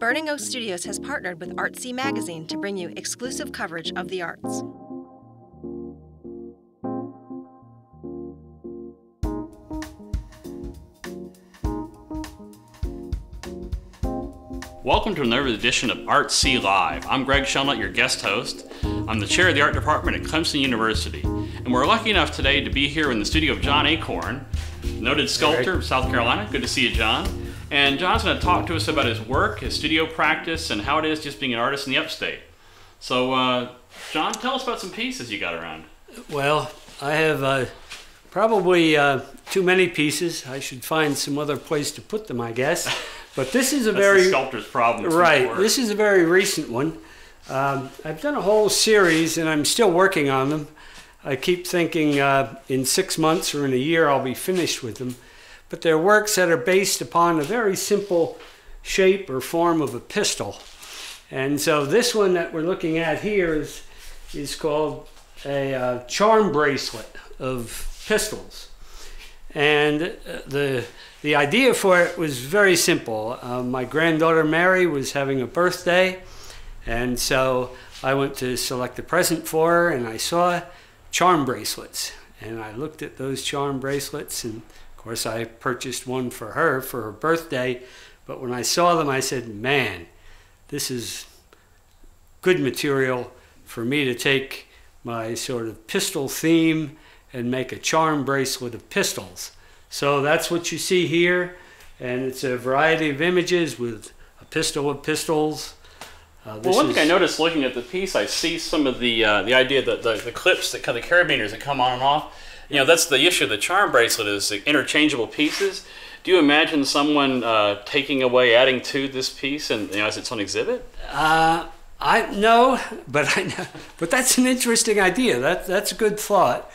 Burning Oak Studios has partnered with Artsee Magazine to bring you exclusive coverage of the arts. Welcome to another edition of Artsee Live. I'm Greg Shelnutt, your guest host. I'm the chair of the art department at Clemson University, and we're lucky enough today to be here in the studio of John Acorn, noted sculptor of South Carolina. Good to see you, John. And John's going to talk to us about his work, his studio practice, and how it is just being an artist in the upstate. So, uh, John, tell us about some pieces you got around. Well, I have uh, probably uh, too many pieces. I should find some other place to put them, I guess. But this is a very sculptor's problem. right. This is a very recent one. Um, I've done a whole series, and I'm still working on them. I keep thinking uh, in six months or in a year I'll be finished with them. But they're works that are based upon a very simple shape or form of a pistol. And so this one that we're looking at here is is called a uh, charm bracelet of pistols. And uh, the the idea for it was very simple. Uh, my granddaughter Mary was having a birthday, and so I went to select a present for her, and I saw charm bracelets, and I looked at those charm bracelets, and course I purchased one for her for her birthday. But when I saw them, I said, "Man, this is good material for me to take my sort of pistol theme and make a charm bracelet of pistols." So that's what you see here, and it's a variety of images with a pistol of pistols. Uh, Well, one thing I noticed looking at the piece, I see some of the uh, the idea that the, the clips that the carabiners that come on and off. You know, that's the issue. The charm bracelet is the interchangeable pieces. Do you imagine someone uh, taking away, adding to this piece, and you know, as its own exhibit? Uh, I no, but I know, but that's an interesting idea. That that's a good thought.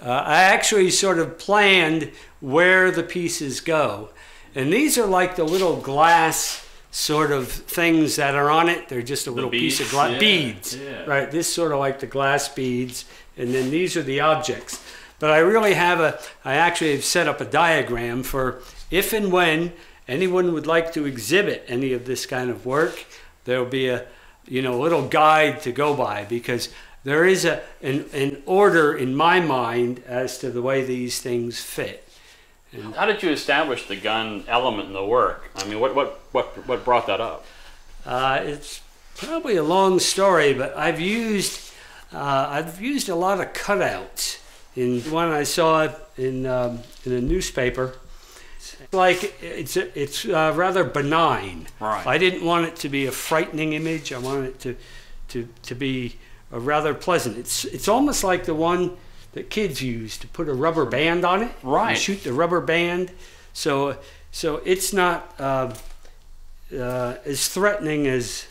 Uh, I actually sort of planned where the pieces go, and these are like the little glass sort of things that are on it. They're just a little piece of beads, glass yeah, beads, yeah. right? This sort of like the glass beads, and then these are the objects. But I really have a. I actually have set up a diagram for if and when anyone would like to exhibit any of this kind of work, there will be a you know little guide to go by because there is a an, an order in my mind as to the way these things fit. How did you establish the gun element in the work? I mean, what what what what brought that up? Uh, it's probably a long story, but I've used uh, I've used a lot of cutouts. In one I saw in um, in a newspaper, like it's it's uh, rather benign. Right. I didn't want it to be a frightening image. I wanted it to to to be a rather pleasant. It's it's almost like the one that kids use to put a rubber band on it. Right. shoot the rubber band. So so it's not. Uh, uh, as threatening as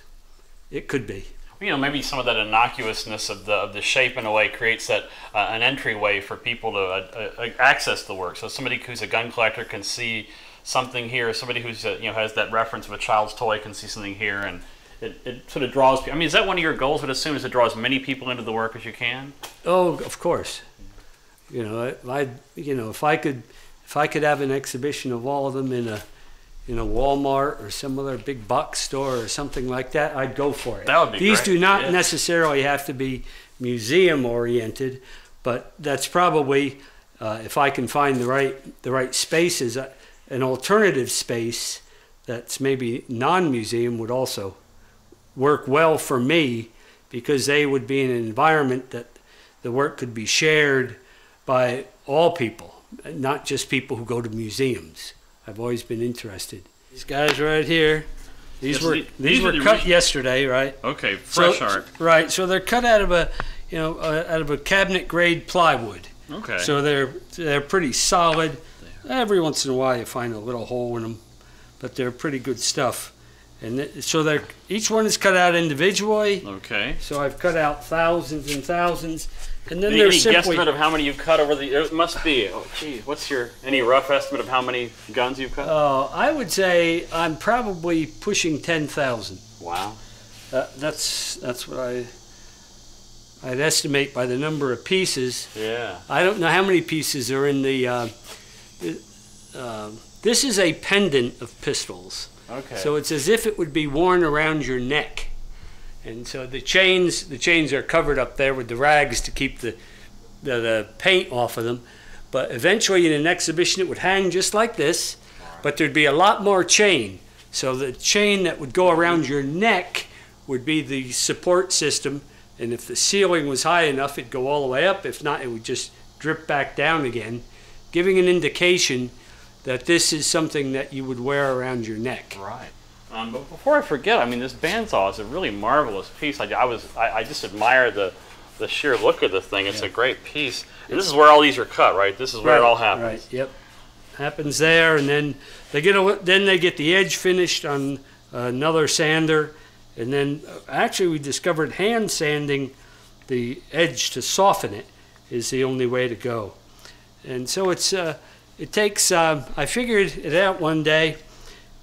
it could be. You know, maybe some of that innocuousness of the of the shape in a way creates that uh, an entryway for people to uh, uh, access the work. So somebody who's a gun collector can see something here. Somebody who's uh, you know has that reference of a child's toy can see something here, and it, it sort of draws. I mean, is that one of your goals? Would assume is to draw as many people into the work as you can. Oh, of course. You know, I, I you know, if I could, if I could have an exhibition of all of them in a, in a Walmart or some other big box store or something like that, I'd go for it. That would be These great, do not yeah. necessarily have to be museum oriented, but that's probably, uh, if I can find the right the right spaces, uh, an alternative space that's maybe non-museum would also work well for me because they would be in an environment that the work could be shared by all people, not just people who go to museums. I've always been interested. These guys right here, these Yes, were these, these were the cut yesterday, right? Okay, So- fresh art. Right. So they're cut out of a, you know, uh, out of a cabinet grade plywood. Okay. So they're they're pretty solid. Every once in a while you find a little hole in them, but they're pretty good stuff. And th- so they're each one is cut out individually. okay. So I've cut out thousands and thousands, and then there's any simply guesstimate of how many you've cut over the? It must be. Oh, gee, what's your any rough estimate of how many guns you've cut? uh, I would say I'm probably pushing ten thousand. wow. Uh, that's that's what I I'd estimate by the number of pieces. Yeah. I don't know how many pieces are in the. Uh, uh, this is a pendant of pistols. Okay. So it's as if it would be worn around your neck. And so the chains, the chains are covered up there with the rags to keep the, the, the paint off of them. But eventually in an exhibition it would hang just like this, but there'd be a lot more chain. So the chain that would go around your neck would be the support system. And if the ceiling was high enough, it'd go all the way up. If not, it would just drip back down again, giving an indication that this is something that you would wear around your neck. Right. Um, but before I forget, I mean, this bandsaw is a really marvelous piece. I, I was, I, I just admire the, the sheer look of the thing. It's a great piece. And this is where all these are cut, right? This is where it all happens. Right. Yep. Happens there, and then they get a, then they get the edge finished on another sander, and then uh, actually we discovered hand sanding the edge to soften it is the only way to go. And so it's uh, it takes. Uh, I figured it out one day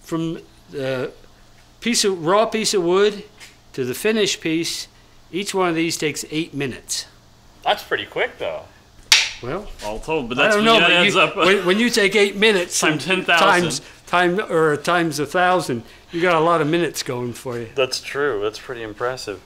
from the piece of raw piece of wood to the finished piece. Each one of these takes eight minutes. That's pretty quick, though. Well, All told, but I that's don't when know, that but you, up. when, when you take eight minutes Times and 10,000. times time or times a thousand, you got a lot of minutes going for you. That's true. That's pretty impressive.